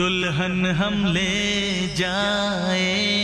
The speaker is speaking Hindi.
दुल्हन हम ले जाए।